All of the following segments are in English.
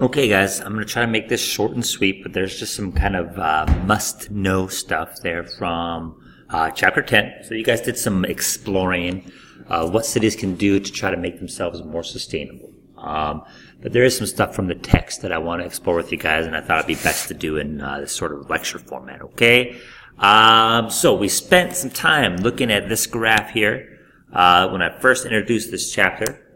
Okay, guys, I'm going to try to make this short and sweet, but there's just some kind of uh, must know stuff there from uh, chapter 10. So, you guys did some exploring uh, what cities can do to try to make themselves more sustainable. Um, but there is some stuff from the text that I want to explore with you guys, and I thought it'd be best to do in uh, this sort of lecture format, okay? Um, so, we spent some time looking at this graph here uh, when I first introduced this chapter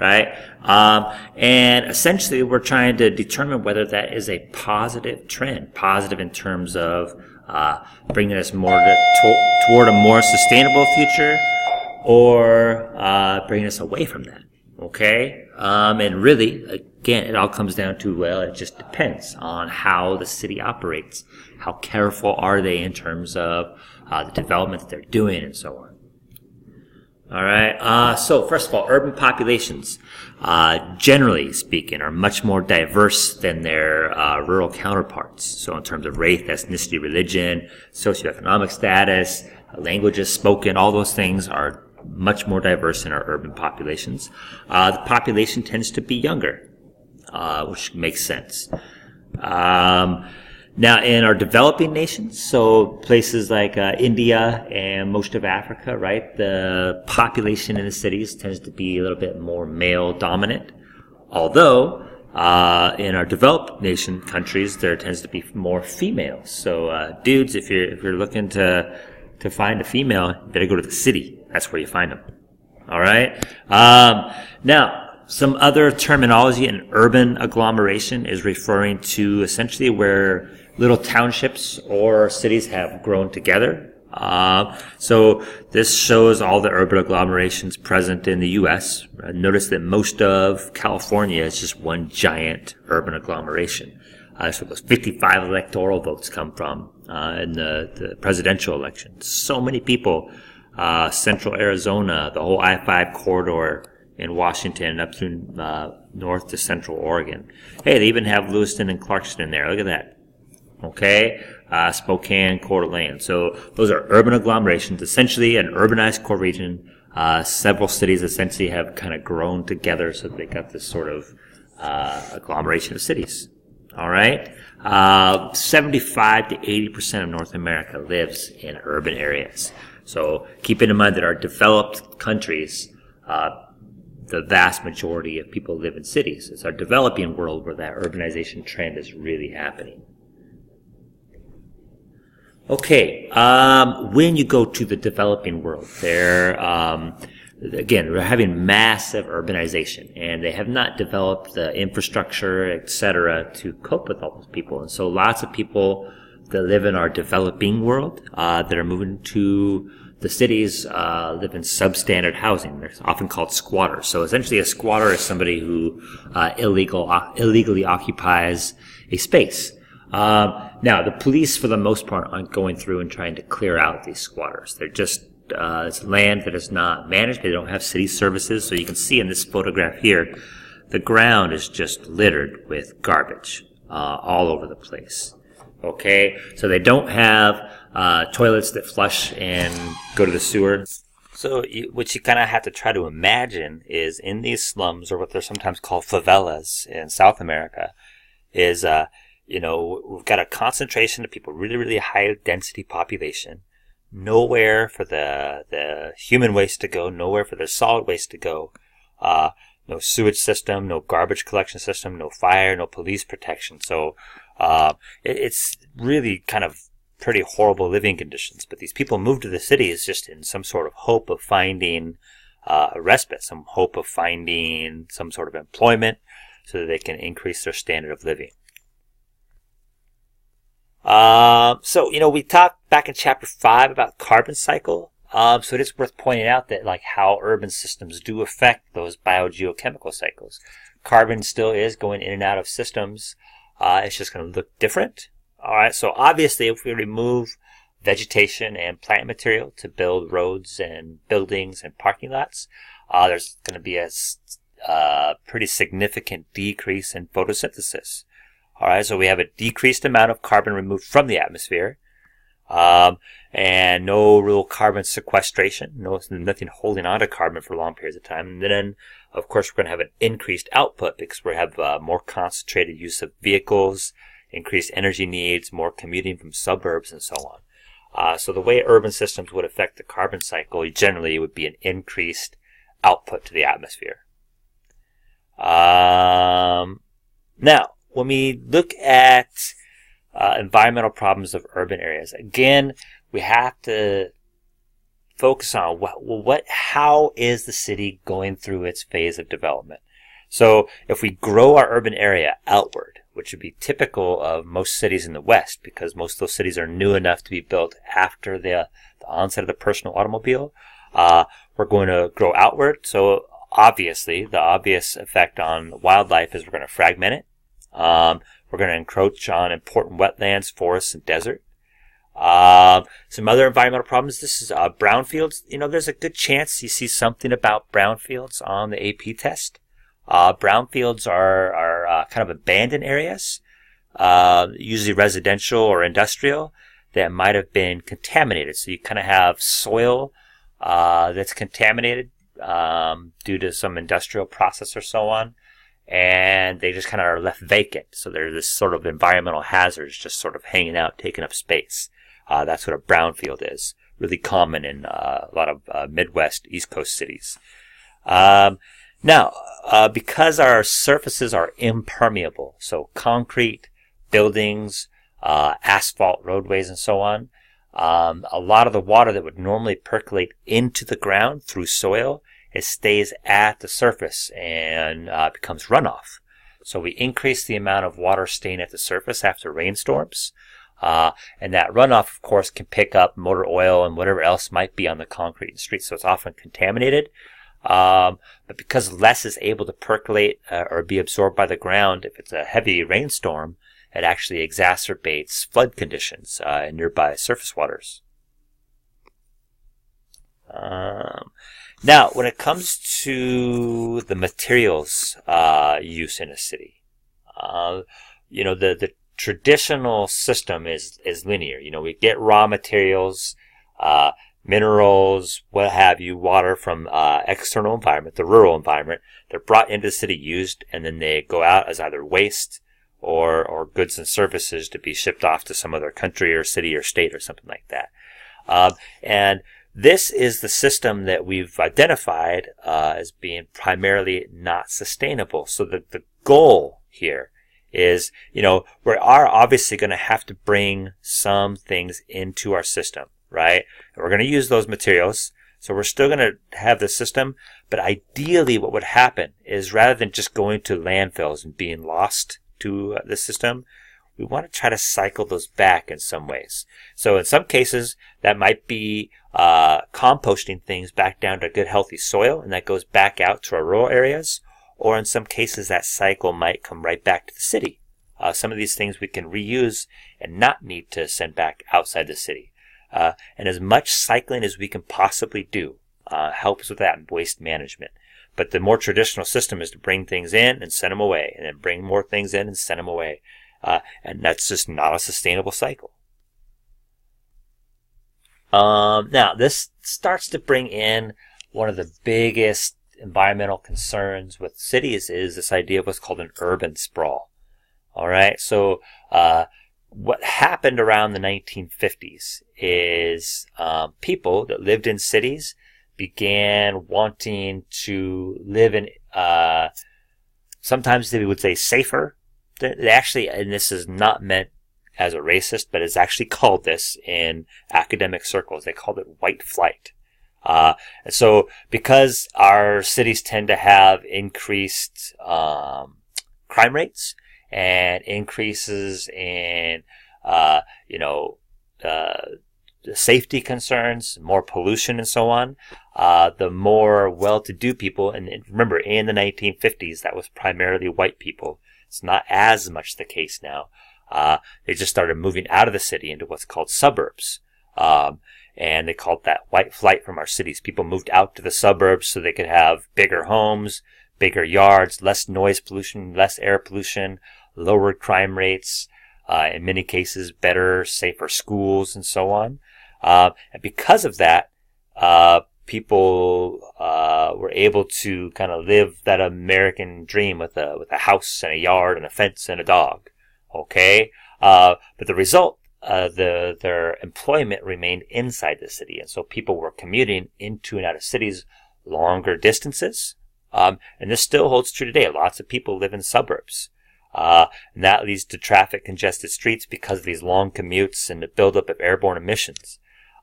right? Um, and essentially, we're trying to determine whether that is a positive trend, positive in terms of uh, bringing us more to, to, toward a more sustainable future, or uh, bringing us away from that. Okay, um, and really, again, it all comes down to well, it just depends on how the city operates. How careful are they in terms of uh, the development that they're doing, and so on. All right. Uh, so first of all, urban populations, uh, generally speaking, are much more diverse than their uh, rural counterparts. So in terms of race, ethnicity, religion, socioeconomic status, languages spoken, all those things are much more diverse in our urban populations. Uh, the population tends to be younger, uh, which makes sense. Um, now, in our developing nations, so places like uh, India and most of Africa, right, the population in the cities tends to be a little bit more male dominant. Although, uh, in our developed nation countries, there tends to be more females. So, uh, dudes, if you're if you're looking to to find a female, you better go to the city. That's where you find them. All right. Um, now, some other terminology in urban agglomeration is referring to essentially where little townships or cities have grown together. Uh, so this shows all the urban agglomerations present in the U.S. Uh, notice that most of California is just one giant urban agglomeration. Uh, so those 55 electoral votes come from uh, in the, the, presidential election. So many people, uh, central Arizona, the whole I-5 corridor in Washington up through uh, north to central Oregon. Hey, they even have Lewiston and Clarkston in there. Look at that okay? Uh, Spokane, Coeur d'Alene. So those are urban agglomerations, essentially an urbanized core region. Uh, several cities essentially have kind of grown together so they got this sort of uh, agglomeration of cities. All right? Uh, 75 to 80% of North America lives in urban areas. So keep in mind that our developed countries, uh, the vast majority of people live in cities. It's our developing world where that urbanization trend is really happening. Okay, um, when you go to the developing world, there, um, again, we're having massive urbanization, and they have not developed the infrastructure, et cetera, to cope with all those people. And so, lots of people that live in our developing world uh, that are moving to the cities uh, live in substandard housing. They're often called squatters. So essentially, a squatter is somebody who uh, illegal uh, illegally occupies a space. Um, now, the police, for the most part, aren't going through and trying to clear out these squatters. They're just uh, it's land that is not managed. They don't have city services. So you can see in this photograph here, the ground is just littered with garbage uh, all over the place. Okay, so they don't have uh, toilets that flush and go to the sewer. So you, what you kind of have to try to imagine is in these slums, or what they're sometimes called favelas in South America, is uh, you know, we've got a concentration of people, really, really high density population. Nowhere for the the human waste to go. Nowhere for the solid waste to go. Uh, no sewage system, no garbage collection system, no fire, no police protection. So uh, it, it's really kind of pretty horrible living conditions. But these people move to the cities just in some sort of hope of finding uh, a respite, some hope of finding some sort of employment, so that they can increase their standard of living. Um, so, you know, we talked back in chapter five about carbon cycle. Um, so it is worth pointing out that like how urban systems do affect those biogeochemical cycles. Carbon still is going in and out of systems. Uh, it's just going to look different. All right. So obviously, if we remove vegetation and plant material to build roads and buildings and parking lots, uh, there's going to be a uh, pretty significant decrease in photosynthesis. All right, so we have a decreased amount of carbon removed from the atmosphere. Um, and no real carbon sequestration, no nothing holding on to carbon for long periods of time. And then, of course, we're going to have an increased output because we have uh, more concentrated use of vehicles, increased energy needs, more commuting from suburbs, and so on. Uh, so the way urban systems would affect the carbon cycle generally would be an increased output to the atmosphere. Um, now, when we look at uh, environmental problems of urban areas, again, we have to focus on what, what, how is the city going through its phase of development? So if we grow our urban area outward, which would be typical of most cities in the West, because most of those cities are new enough to be built after the, the onset of the personal automobile, uh, we're going to grow outward. So obviously, the obvious effect on wildlife is we're going to fragment it. Um, we're going to encroach on important wetlands, forests, and desert. Uh, some other environmental problems. This is uh, brownfields. You know, there's a good chance you see something about brownfields on the AP test. Uh, brownfields are are uh, kind of abandoned areas, uh, usually residential or industrial, that might have been contaminated. So you kind of have soil uh, that's contaminated um, due to some industrial process or so on and they just kind of are left vacant. So they're this sort of environmental hazards just sort of hanging out, taking up space. Uh, that's what a brownfield is. Really common in uh, a lot of uh, Midwest, East Coast cities. Um, now, uh, because our surfaces are impermeable, so concrete, buildings, uh, asphalt, roadways, and so on, um, a lot of the water that would normally percolate into the ground through soil it stays at the surface and uh, becomes runoff. So we increase the amount of water staying at the surface after rainstorms. Uh, and that runoff, of course, can pick up motor oil and whatever else might be on the concrete and street. So it's often contaminated. Um, but because less is able to percolate uh, or be absorbed by the ground, if it's a heavy rainstorm, it actually exacerbates flood conditions uh, in nearby surface waters. Um, now, when it comes to the materials uh, use in a city, uh, you know, the, the traditional system is, is linear. You know, we get raw materials, uh, minerals, what have you, water from uh, external environment, the rural environment. They're brought into the city, used, and then they go out as either waste or or goods and services to be shipped off to some other country or city or state or something like that. Um, and this is the system that we've identified uh, as being primarily not sustainable. So the, the goal here is, you know, we are obviously going to have to bring some things into our system, right? And we're going to use those materials. So we're still going to have the system, but ideally what would happen is rather than just going to landfills and being lost to uh, the system, we want to try to cycle those back in some ways. So in some cases, that might be uh, composting things back down to good healthy soil, and that goes back out to our rural areas. Or in some cases, that cycle might come right back to the city. Uh, some of these things we can reuse and not need to send back outside the city. Uh, and as much cycling as we can possibly do uh, helps with that waste management. But the more traditional system is to bring things in and send them away, and then bring more things in and send them away. Uh, and that's just not a sustainable cycle. Um, now, this starts to bring in one of the biggest environmental concerns with cities is this idea of what's called an urban sprawl. All right. So, uh, what happened around the 1950s is um, people that lived in cities began wanting to live in, uh, sometimes they would say safer they actually, and this is not meant as a racist, but it's actually called this in academic circles. They called it white flight. Uh, so because our cities tend to have increased um, crime rates and increases in, uh, you know, uh, safety concerns, more pollution, and so on, uh, the more well-to-do people, and remember, in the 1950s, that was primarily white people it's not as much the case now. Uh, they just started moving out of the city into what's called suburbs. Um, and they called that white flight from our cities. People moved out to the suburbs so they could have bigger homes, bigger yards, less noise pollution, less air pollution, lower crime rates, uh, in many cases, better, safer schools and so on. Uh, and because of that, uh, people uh, were able to kind of live that American dream with a with a house and a yard and a fence and a dog. Okay, uh, but the result, uh, the their employment remained inside the city, and so people were commuting into and out of cities longer distances. Um, and this still holds true today. Lots of people live in suburbs. Uh, and that leads to traffic congested streets because of these long commutes and the buildup of airborne emissions.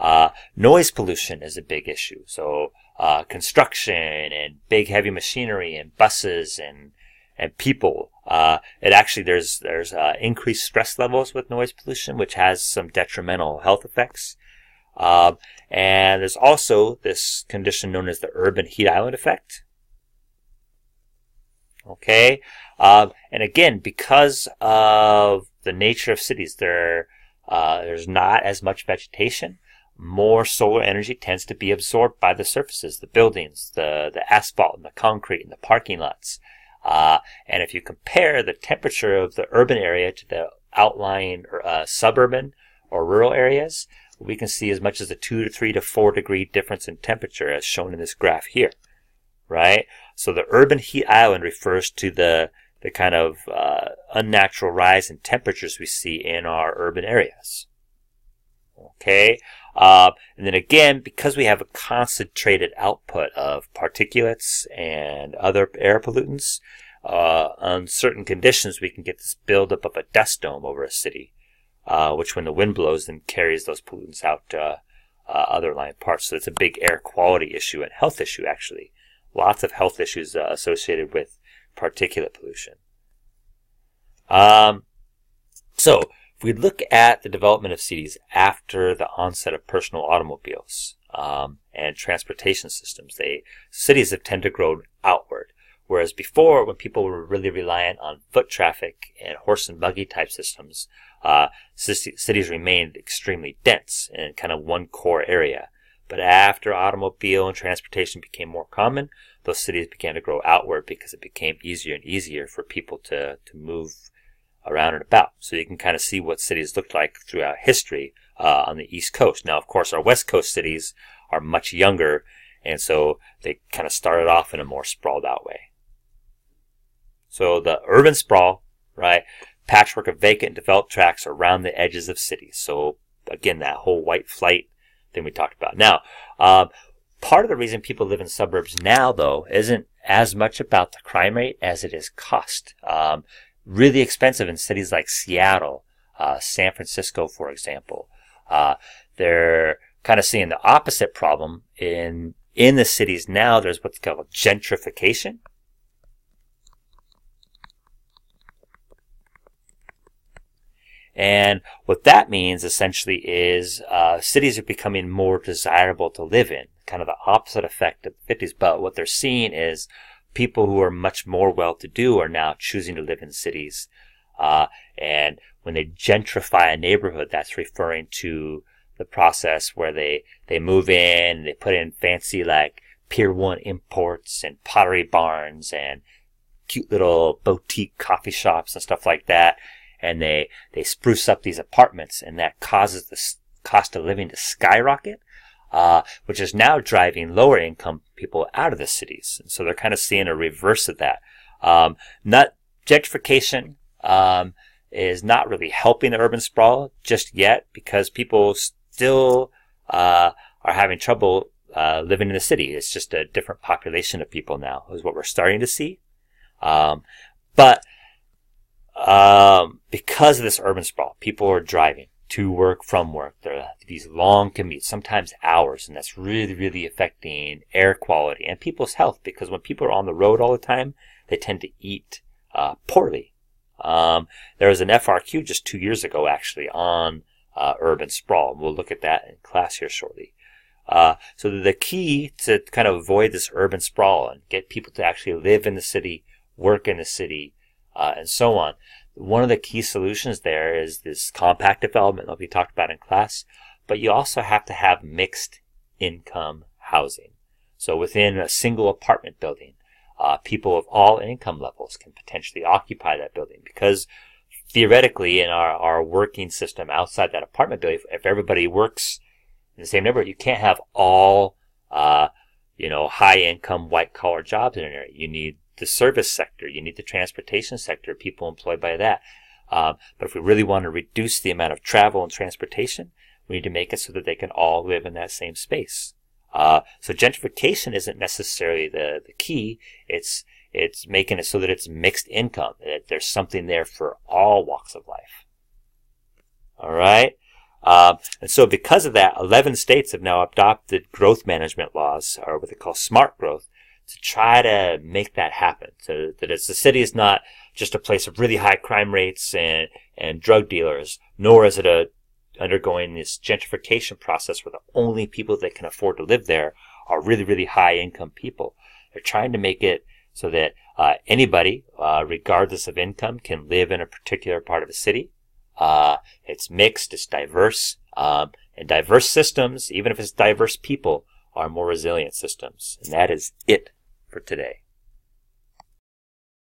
Uh, noise pollution is a big issue. So, uh, construction and big heavy machinery and buses and, and people. Uh, it actually, there's, there's, uh, increased stress levels with noise pollution, which has some detrimental health effects. Um, and there's also this condition known as the urban heat island effect. Okay. Um, and again, because of the nature of cities, there, uh, there's not as much vegetation more solar energy tends to be absorbed by the surfaces, the buildings, the, the asphalt and the concrete and the parking lots. Uh, and if you compare the temperature of the urban area to the outlying uh, suburban or rural areas, we can see as much as a two to three to four degree difference in temperature as shown in this graph here, right? So the urban heat island refers to the, the kind of uh, unnatural rise in temperatures we see in our urban areas. Okay, uh, and then again, because we have a concentrated output of particulates and other air pollutants, uh, on certain conditions, we can get this buildup of a dust dome over a city, uh, which when the wind blows, then carries those pollutants out to uh, other line parts. So it's a big air quality issue and health issue, actually. Lots of health issues uh, associated with particulate pollution. Um, so if we look at the development of cities after the onset of personal automobiles um, and transportation systems, they cities have tended to grow outward. Whereas before, when people were really reliant on foot traffic and horse and buggy type systems, uh, cities remained extremely dense in kind of one core area. But after automobile and transportation became more common, those cities began to grow outward because it became easier and easier for people to, to move around and about. So you can kind of see what cities looked like throughout history uh, on the East Coast. Now, of course, our West Coast cities are much younger, and so they kind of started off in a more sprawled out way. So the urban sprawl, right? Patchwork of vacant developed tracts around the edges of cities. So again, that whole white flight thing we talked about. Now, uh, part of the reason people live in suburbs now, though, isn't as much about the crime rate as it is cost. Um, really expensive in cities like Seattle, uh, San Francisco, for example. Uh, they're kind of seeing the opposite problem in in the cities now. There's what's called gentrification. And what that means essentially is uh, cities are becoming more desirable to live in, kind of the opposite effect of the 50s. But what they're seeing is people who are much more well-to-do are now choosing to live in cities. Uh, and when they gentrify a neighborhood, that's referring to the process where they, they move in they put in fancy like Pier 1 imports and pottery barns and cute little boutique coffee shops and stuff like that. And they, they spruce up these apartments and that causes the cost of living to skyrocket uh, which is now driving lower income people out of the cities. And so they're kind of seeing a reverse of that. Um, not gentrification um, is not really helping the urban sprawl just yet because people still uh, are having trouble uh, living in the city. It's just a different population of people now, is what we're starting to see. Um, but um, because of this urban sprawl, people are driving to work from work. There are these long commutes, sometimes hours, and that's really, really affecting air quality and people's health because when people are on the road all the time, they tend to eat uh, poorly. Um, there was an FRQ just two years ago, actually, on uh, urban sprawl. We'll look at that in class here shortly. Uh, so the key to kind of avoid this urban sprawl and get people to actually live in the city, work in the city, uh, and so on one of the key solutions there is this compact development that we talked about in class, but you also have to have mixed income housing. So within a single apartment building, uh, people of all income levels can potentially occupy that building because theoretically, in our, our working system outside that apartment building, if, everybody works in the same neighborhood, you can't have all, uh, you know, high income white collar jobs in an area. You need the service sector. You need the transportation sector, people employed by that. Um, but if we really want to reduce the amount of travel and transportation, we need to make it so that they can all live in that same space. Uh, so gentrification isn't necessarily the, the key. It's, it's making it so that it's mixed income, that there's something there for all walks of life. All right. Um, and so because of that, 11 states have now adopted growth management laws, or what they call smart growth, to try to make that happen. So that it's, the city is not just a place of really high crime rates and, and drug dealers, nor is it a undergoing this gentrification process where the only people that can afford to live there are really, really high income people. They're trying to make it so that uh, anybody, uh, regardless of income, can live in a particular part of a city. Uh, it's mixed, it's diverse, um, and diverse systems, even if it's diverse people, are more resilient systems. And that is it for today.